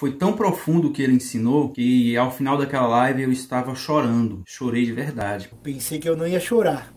Foi tão profundo o que ele ensinou que ao final daquela live eu estava chorando. Chorei de verdade. Pensei que eu não ia chorar.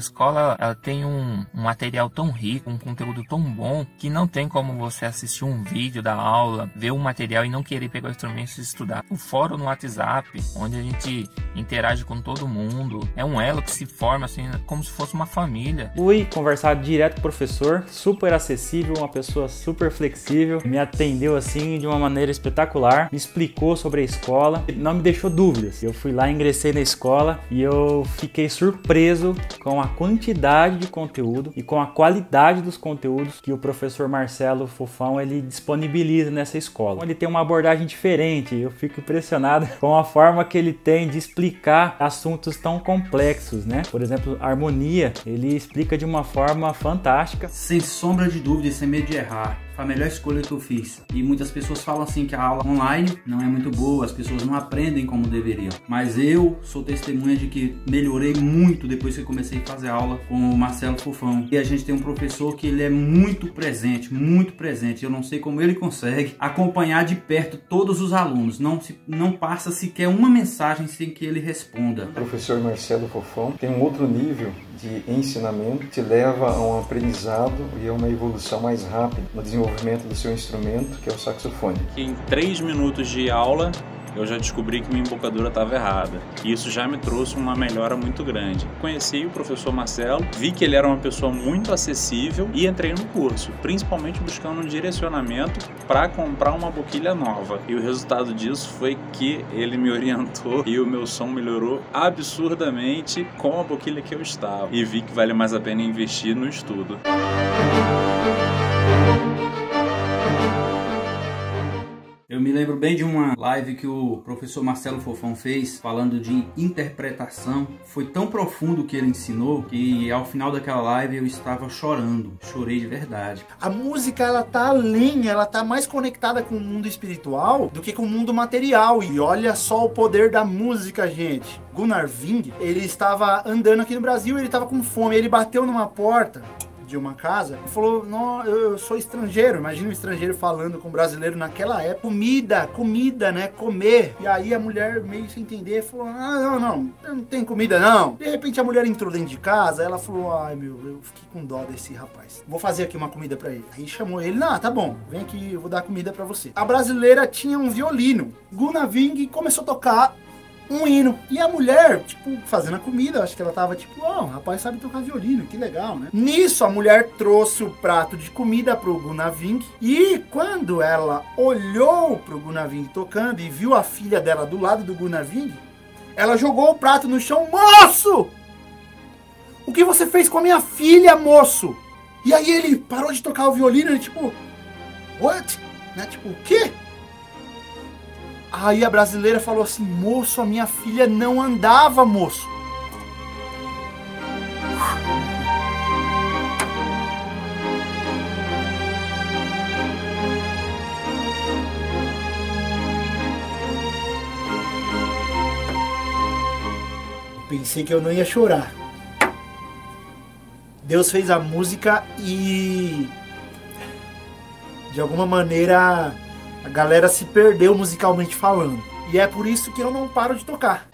Escola ela tem um, um, material tão rico, um conteúdo tão bom, que não tem como você assistir um vídeo da aula, ver o material e não querer pegar o instrumento e estudar. O fórum no WhatsApp, onde a gente interage com todo mundo, é um elo que se forma assim, como se fosse uma família. Fui conversar direto com o professor, super acessível, uma pessoa super flexível, me atendeu assim de uma maneira espetacular, me explicou sobre a escola, não me deixou dúvidas. Eu fui lá, ingressei na escola e eu fiquei surpreso com a quantidade de conteúdo e com a qualidade dos conteúdos que o professor Marcelo Fofão ele disponibiliza nessa escola. Ele tem uma abordagem diferente, eu fico impressionado com a forma que ele tem de explicar assuntos tão complexos, né? Por exemplo, harmonia, ele explica de uma forma fantástica. Sem sombra de dúvida sem medo de errar a melhor escolha que eu fiz. E muitas pessoas falam assim que a aula online não é muito boa, as pessoas não aprendem como deveriam. Mas eu sou testemunha de que melhorei muito depois que comecei a fazer aula com o Marcelo Fofão. E a gente tem um professor que ele é muito presente, muito presente. Eu não sei como ele consegue acompanhar de perto todos os alunos. Não, se, não passa sequer uma mensagem sem que ele responda. O professor Marcelo Fofão tem um outro nível de ensinamento que leva a um aprendizado e a uma evolução mais rápida no desenvolvimento do seu instrumento, que é o saxofone. Em três minutos de aula, eu já descobri que minha embocadura estava errada. E isso já me trouxe uma melhora muito grande. Conheci o professor Marcelo, vi que ele era uma pessoa muito acessível e entrei no curso, principalmente buscando um direcionamento para comprar uma boquilha nova. E o resultado disso foi que ele me orientou e o meu som melhorou absurdamente com a boquilha que eu estava. E vi que vale mais a pena investir no estudo. Eu me lembro bem de uma live que o professor Marcelo Fofão fez falando de interpretação. Foi tão profundo o que ele ensinou que ao final daquela live eu estava chorando, chorei de verdade. A música ela tá além, ela tá mais conectada com o mundo espiritual do que com o mundo material. E olha só o poder da música, gente. Gunnar Ving, ele estava andando aqui no Brasil, ele estava com fome, ele bateu numa porta de uma casa e falou: Não, eu sou estrangeiro. Imagina um estrangeiro falando com um brasileiro naquela época. Comida, comida, né? Comer. E aí a mulher, meio sem entender, falou: Ah, não, não, não tem comida não. De repente a mulher entrou dentro de casa. Ela falou: Ai meu, eu fiquei com dó desse rapaz. Vou fazer aqui uma comida para ele. Aí chamou ele: Não, tá bom, vem aqui, eu vou dar comida para você. A brasileira tinha um violino. Guna Ving começou a tocar um hino. E a mulher, tipo, fazendo a comida, acho que ela tava tipo, ó, oh, o rapaz sabe tocar violino, que legal, né? Nisso, a mulher trouxe o prato de comida pro Gunaving e quando ela olhou pro Gunaving tocando e viu a filha dela do lado do Gunaving, ela jogou o prato no chão, moço! O que você fez com a minha filha, moço? E aí ele parou de tocar o violino, ele tipo, what? Né? Tipo, o quê? Aí a brasileira falou assim: moço, a minha filha não andava, moço. Pensei que eu não ia chorar. Deus fez a música e de alguma maneira a galera se perdeu musicalmente falando. E é por isso que eu não paro de tocar.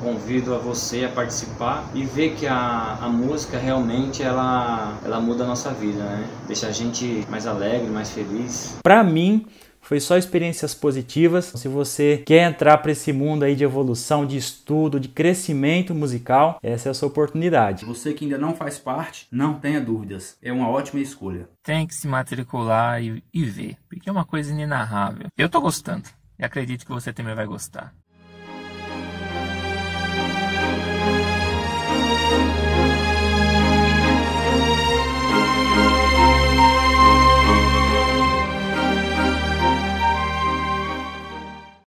Convido a você a participar e ver que a, a música realmente ela, ela muda a nossa vida, né? Deixa a gente mais alegre, mais feliz. Para mim, foi só experiências positivas. Se você quer entrar para esse mundo aí de evolução, de estudo, de crescimento musical, essa é a sua oportunidade. Você que ainda não faz parte, não tenha dúvidas. É uma ótima escolha. Tem que se matricular e, e ver, porque é uma coisa inenarrável. Eu tô gostando e acredito que você também vai gostar.